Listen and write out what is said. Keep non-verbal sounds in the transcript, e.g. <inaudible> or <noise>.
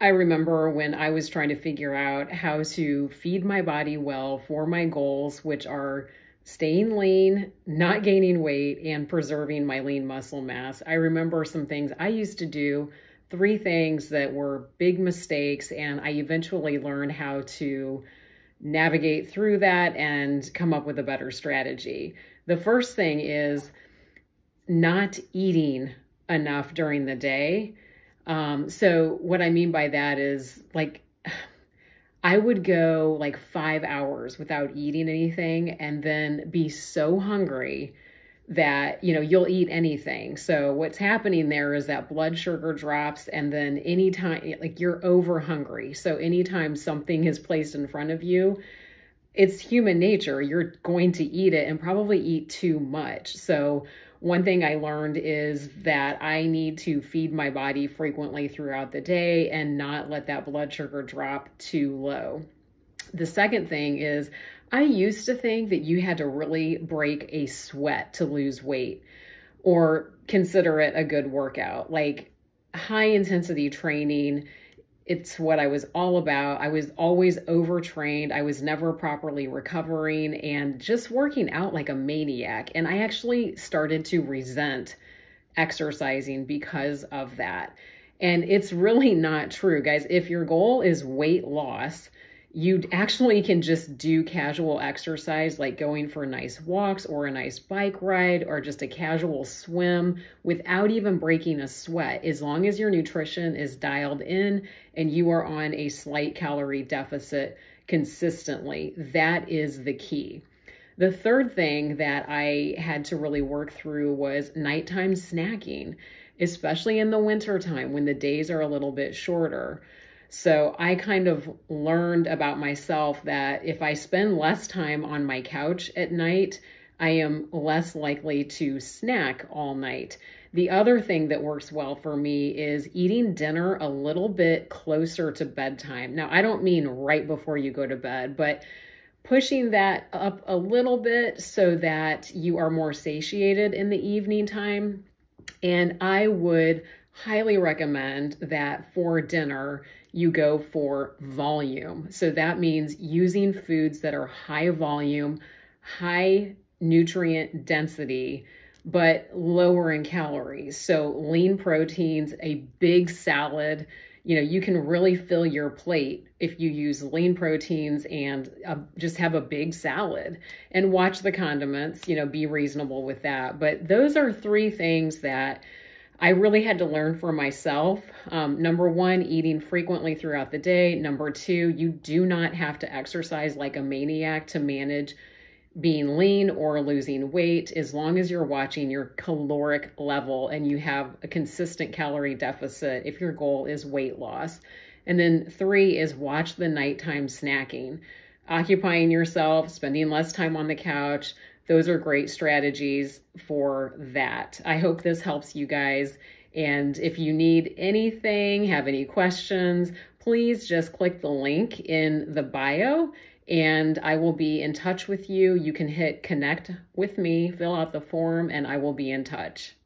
I remember when I was trying to figure out how to feed my body well for my goals, which are staying lean, not gaining weight, and preserving my lean muscle mass. I remember some things I used to do, three things that were big mistakes, and I eventually learned how to navigate through that and come up with a better strategy. The first thing is not eating enough during the day. Um, so, what I mean by that is like, <sighs> I would go like five hours without eating anything and then be so hungry that you know you'll eat anything. So what's happening there is that blood sugar drops and then anytime like you're over hungry. So anytime something is placed in front of you it's human nature. You're going to eat it and probably eat too much. So one thing I learned is that I need to feed my body frequently throughout the day and not let that blood sugar drop too low. The second thing is I used to think that you had to really break a sweat to lose weight or consider it a good workout. Like high intensity training it's what I was all about. I was always overtrained. I was never properly recovering and just working out like a maniac. And I actually started to resent exercising because of that. And it's really not true, guys. If your goal is weight loss, you actually can just do casual exercise like going for a nice walks or a nice bike ride or just a casual swim without even breaking a sweat as long as your nutrition is dialed in and you are on a slight calorie deficit consistently. That is the key. The third thing that I had to really work through was nighttime snacking, especially in the wintertime when the days are a little bit shorter. So I kind of learned about myself that if I spend less time on my couch at night, I am less likely to snack all night. The other thing that works well for me is eating dinner a little bit closer to bedtime. Now, I don't mean right before you go to bed, but pushing that up a little bit so that you are more satiated in the evening time. And I would highly recommend that for dinner, you go for volume. So that means using foods that are high volume, high nutrient density, but lower in calories. So lean proteins, a big salad, you know, you can really fill your plate if you use lean proteins and uh, just have a big salad and watch the condiments, you know, be reasonable with that. But those are three things that I really had to learn for myself. Um, number one, eating frequently throughout the day. Number two, you do not have to exercise like a maniac to manage being lean or losing weight as long as you're watching your caloric level and you have a consistent calorie deficit if your goal is weight loss. And then three is watch the nighttime snacking, occupying yourself, spending less time on the couch, those are great strategies for that. I hope this helps you guys. And if you need anything, have any questions, please just click the link in the bio and I will be in touch with you. You can hit connect with me, fill out the form, and I will be in touch.